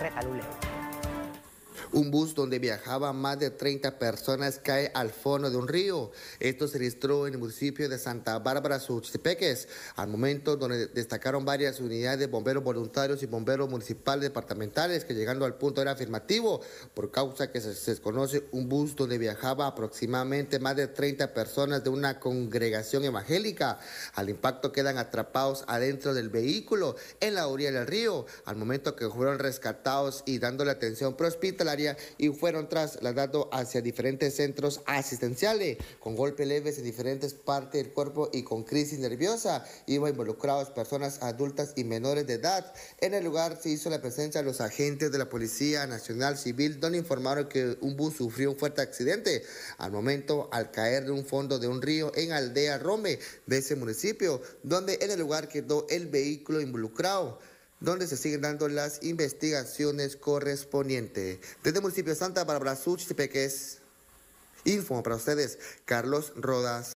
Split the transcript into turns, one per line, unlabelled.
Retaluleu.
Un bus donde viajaban más de 30 personas cae al fondo de un río. Esto se registró en el municipio de Santa Bárbara, Suchipeques, al momento donde destacaron varias unidades de bomberos voluntarios y bomberos municipales departamentales que llegando al punto era afirmativo por causa que se, desconoce un bus donde viajaba aproximadamente más de 30 personas de una congregación evangélica. Al impacto quedan atrapados adentro del vehículo en la orilla del río, al momento que fueron rescatados y dándole atención prehospitalaria y fueron trasladados hacia diferentes centros asistenciales con golpes leves en diferentes partes del cuerpo y con crisis nerviosa. Iban involucrados personas adultas y menores de edad. En el lugar se hizo la presencia de los agentes de la Policía Nacional Civil, donde informaron que un bus sufrió un fuerte accidente al momento al caer de un fondo de un río en Aldea Rome de ese municipio, donde en el lugar quedó el vehículo involucrado donde se siguen dando las investigaciones correspondientes. Desde el municipio de Santa Bárbara, Suchipeques, info para ustedes, Carlos Rodas.